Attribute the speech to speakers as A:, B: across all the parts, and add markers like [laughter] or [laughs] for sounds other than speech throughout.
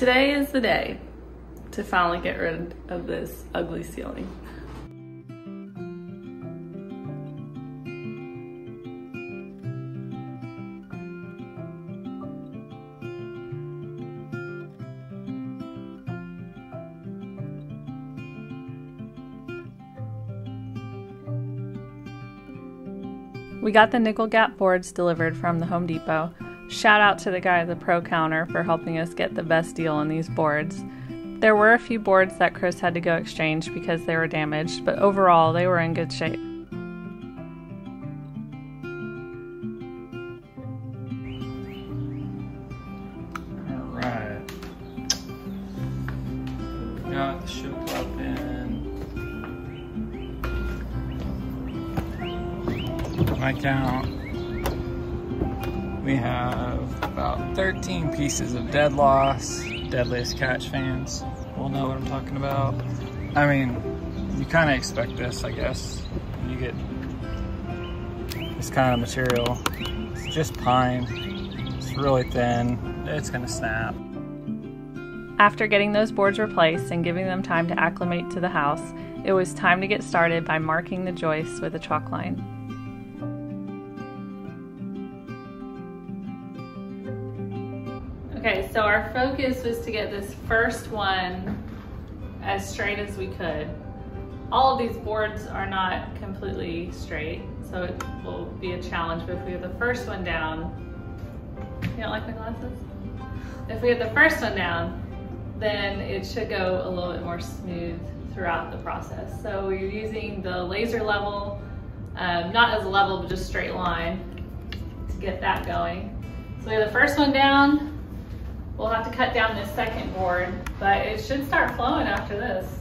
A: Today is the day to finally get rid of this ugly ceiling. We got the nickel gap boards delivered from the Home Depot. Shout out to the guy at the Pro Counter for helping us get the best deal on these boards. There were a few boards that Chris had to go exchange because they were damaged, but overall they were in good shape.
B: We have about 13 pieces of dead loss. Deadliest Catch fans will know what I'm talking about. I mean, you kind of expect this, I guess. You get this kind of material. It's just pine. It's really thin. It's gonna snap.
A: After getting those boards replaced and giving them time to acclimate to the house, it was time to get started by marking the joists with a chalk line. Okay, so our focus was to get this first one as straight as we could. All of these boards are not completely straight, so it will be a challenge, but if we have the first one down, you don't like my glasses? If we have the first one down, then it should go a little bit more smooth throughout the process. So we're using the laser level, um, not as a level, but just straight line to get that going. So we have the first one down, We'll have to cut down this second board, but it should start flowing after this.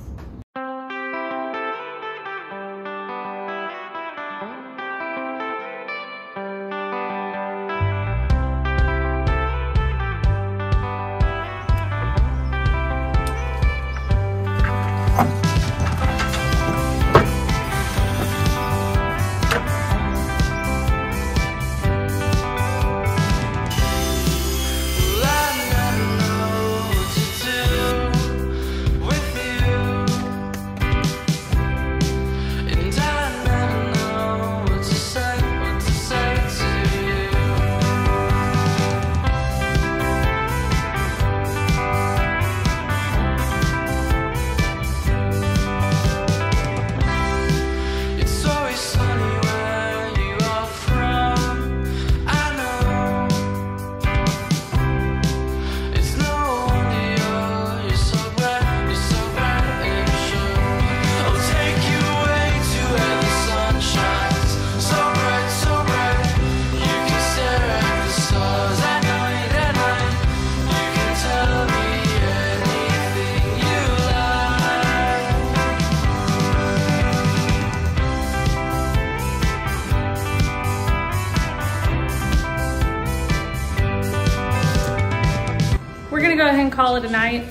A: Call it a night.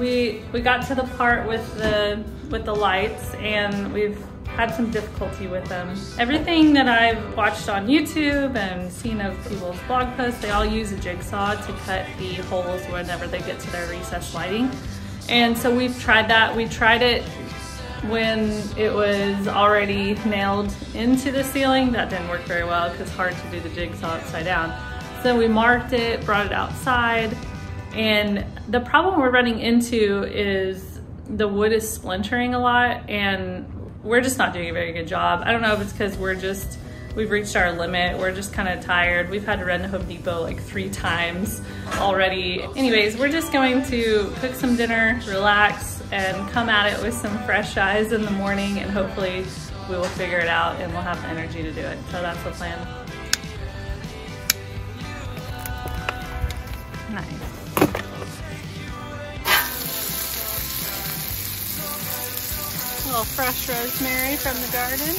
A: We we got to the part with the with the lights and we've had some difficulty with them. Everything that I've watched on YouTube and seen of people's blog posts, they all use a jigsaw to cut the holes whenever they get to their recessed lighting. And so we've tried that. We tried it when it was already nailed into the ceiling. That didn't work very well because it's hard to do the jigsaw upside down. So we marked it, brought it outside, and the problem we're running into is the wood is splintering a lot and we're just not doing a very good job. I don't know if it's because we're just, we've reached our limit. We're just kind of tired. We've had to run to Home Depot like three times already. Anyways, we're just going to cook some dinner, relax, and come at it with some fresh eyes in the morning and hopefully we will figure it out and we'll have the energy to do it. So that's the plan. Little fresh rosemary from the garden.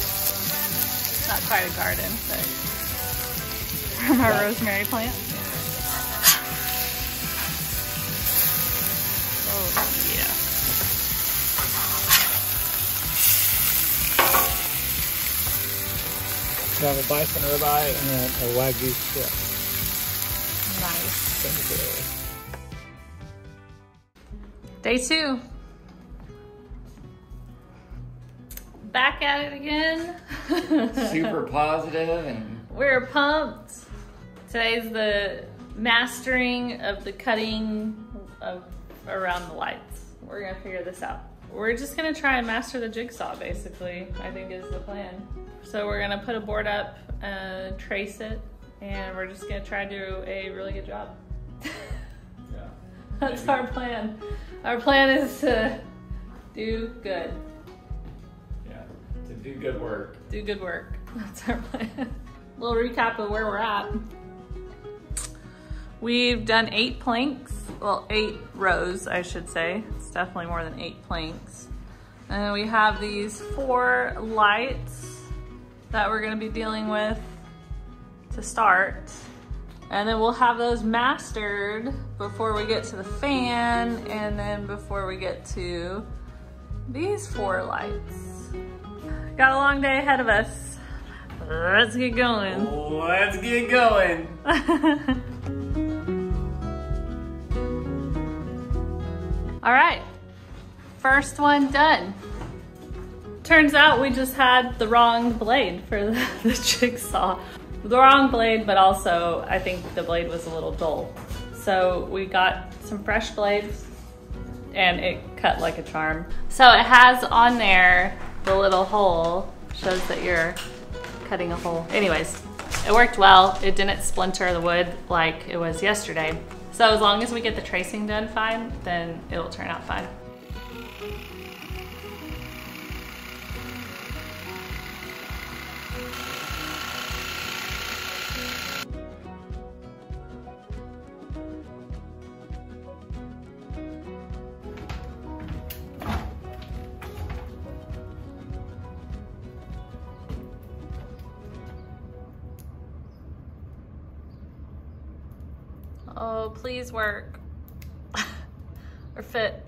A: Not quite a garden, but from our rosemary plant. Oh yeah.
B: We have a bison ribeye and then a wagyu strip.
A: Nice.
B: Thank you.
A: Day two. Back at it again. [laughs]
B: Super positive and
A: We're pumped. Today's the mastering of the cutting of around the lights. We're gonna figure this out. We're just gonna try and master the jigsaw basically, I think is the plan. So we're gonna put a board up, uh, trace it, and we're just gonna try to do a really good job.
B: yeah. [laughs]
A: That's our plan. Our plan is to do good.
B: Do good work.
A: Do good work. [laughs] That's our plan. little recap of where we're at. We've done eight planks. Well, eight rows, I should say. It's definitely more than eight planks. And we have these four lights that we're gonna be dealing with to start. And then we'll have those mastered before we get to the fan and then before we get to these four lights. Got a long day ahead of us. Let's get going.
B: Let's get going. [laughs]
A: All right, first one done. Turns out we just had the wrong blade for the, [laughs] the jigsaw. The wrong blade, but also I think the blade was a little dull. So we got some fresh blades and it cut like a charm. So it has on there the little hole, shows that you're cutting a hole. Anyways, it worked well. It didn't splinter the wood like it was yesterday. So as long as we get the tracing done fine, then it'll turn out fine. Oh, please work. [laughs] or fit.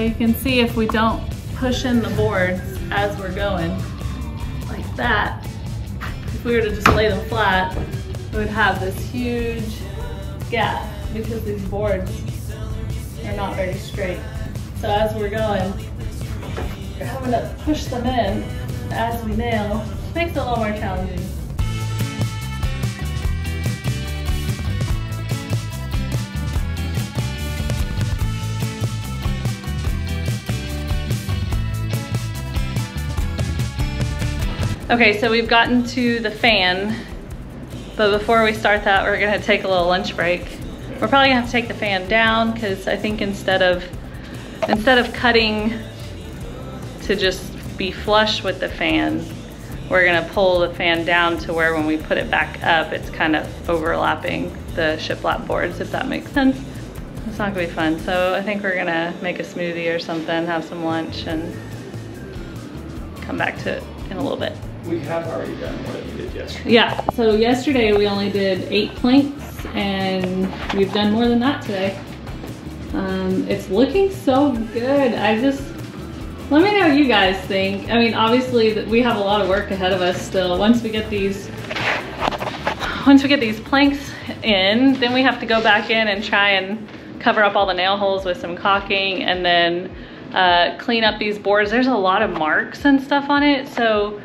C: You
A: can see if we don't push in the boards as we're going, like that, if we were to just lay them flat, we would have this huge gap because these boards are not very straight. So as we're going, we're having to push them in as we nail. Makes it a little more challenging. Okay, so we've gotten to the fan, but before we start that, we're gonna take a little lunch break. We're probably gonna have to take the fan down because I think instead of instead of cutting to just be flush with the fan, we're gonna pull the fan down to where when we put it back up, it's kind of overlapping the shiplap boards, if that makes sense. It's not gonna be fun. So I think we're gonna make a smoothie or something, have some lunch and come back to it in a little bit.
B: We have already done what we did yesterday.
A: Yeah, so yesterday we only did eight planks and we've done more than that today. Um, it's looking so good. I just, let me know what you guys think. I mean, obviously we have a lot of work ahead of us still. Once we get these, once we get these planks in, then we have to go back in and try and cover up all the nail holes with some caulking and then uh, clean up these boards. There's a lot of marks and stuff on it, so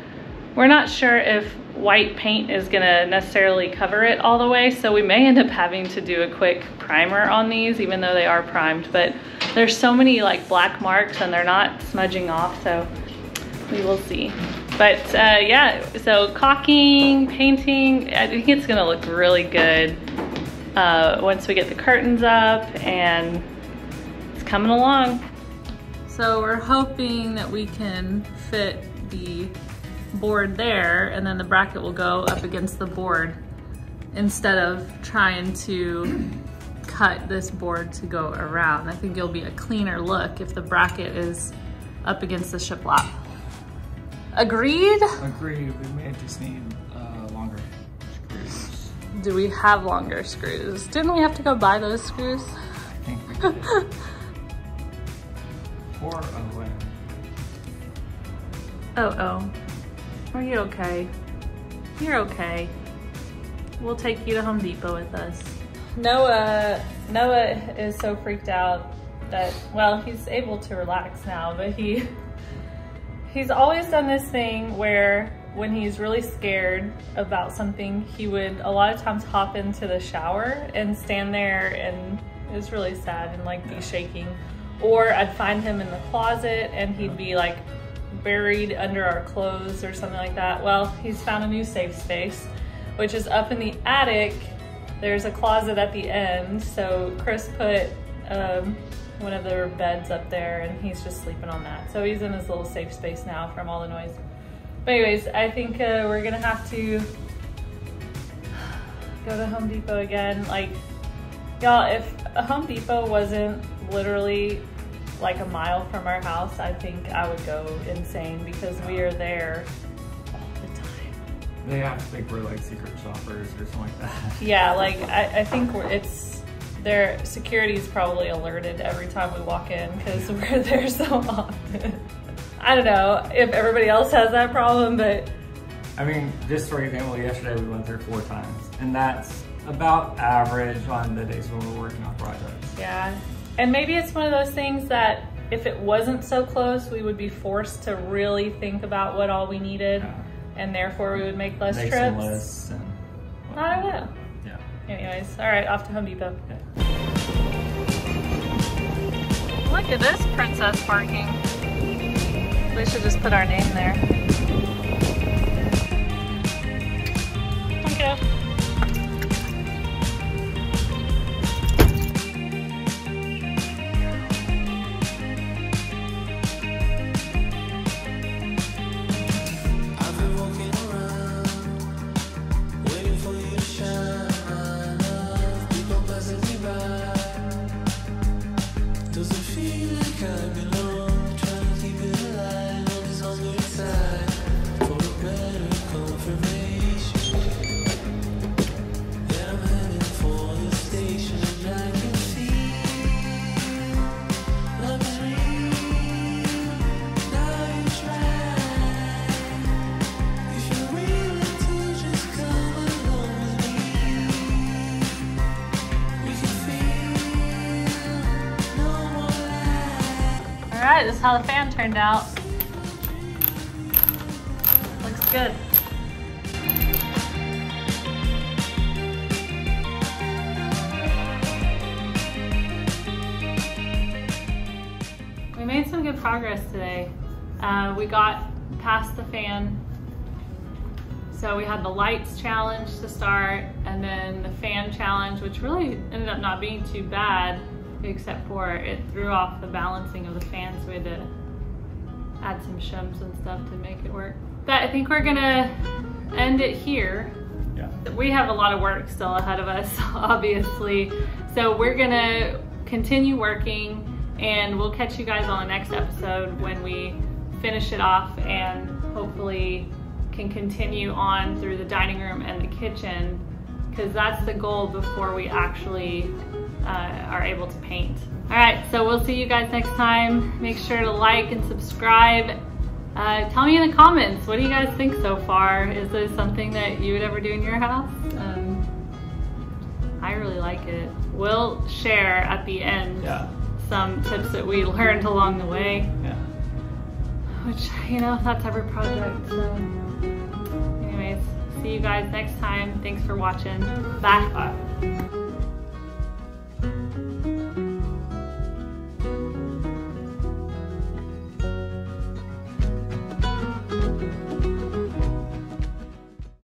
A: we're not sure if white paint is gonna necessarily cover it all the way, so we may end up having to do a quick primer on these, even though they are primed, but there's so many like black marks and they're not smudging off, so we will see. But uh, yeah, so caulking, painting, I think it's gonna look really good uh, once we get the curtains up and it's coming along. So we're hoping that we can fit the board there and then the bracket will go up against the board instead of trying to cut this board to go around. I think it'll be a cleaner look if the bracket is up against the shiplap. Agreed?
B: Agreed. We may just need uh, longer screws.
A: Do we have longer screws? Didn't we have to go buy those screws?
B: I think we did. [laughs] or oh.
A: Oh, oh. Are you okay? You're okay. We'll take you to Home Depot with us. Noah, Noah is so freaked out that, well, he's able to relax now, but he, [laughs] he's always done this thing where when he's really scared about something, he would a lot of times hop into the shower and stand there and it was really sad and like be shaking. Or I'd find him in the closet and he'd be like buried under our clothes or something like that. Well, he's found a new safe space, which is up in the attic. There's a closet at the end. So Chris put um, one of their beds up there and he's just sleeping on that. So he's in his little safe space now from all the noise. But anyways, I think uh, we're gonna have to go to Home Depot again. Like, y'all, if Home Depot wasn't literally like a mile from our house, I think I would go insane because we are there all the time.
B: They have to think we're like secret shoppers or something like that. [laughs]
A: Yeah, like I, I think it's their security is probably alerted every time we walk in because we're [laughs] there so often. I don't know if everybody else has that problem, but
B: I mean, just for example, yesterday we went there four times, and that's about average on the days when we're working on projects.
A: yeah. And maybe it's one of those things that if it wasn't so close, we would be forced to really think about what all we needed,
B: Yeah.
A: and therefore we would make less
B: Make
A: trips.
B: some lists and.
A: I don't know.
B: Yeah.
A: Anyways, all right, off to Home Depot.
B: Yeah.
A: Look at this princess parking. We should just put our name there. Okay. This is how the fan turned out. Looks good. We made some good progress today. Uh, we got past the fan. So we had the lights challenge to start and then the fan challenge, which really ended up not being too bad, except for it threw off the balancing of the fans. We had to add some shims and stuff to make it work. But I think we're gonna end it here.
B: Yeah.
A: We have a lot of work still ahead of us, [laughs] obviously. So we're gonna continue working and we'll catch you guys on the next episode when we finish it off and hopefully can continue on through the dining room and the kitchen because that's the goal before we actually uh, are able to paint. All right, so we'll see you guys next time. Make sure to like and subscribe. Uh, tell me in the comments, what do you guys think so far? Is this something that you would ever do in your house? Um, I really like it. We'll share at the end
B: Yeah.
A: some tips that we learned along the way,
B: Yeah.
A: which, you know, that's every project. So, anyways, see you guys next time. Thanks for watching. Bye.
B: Bye.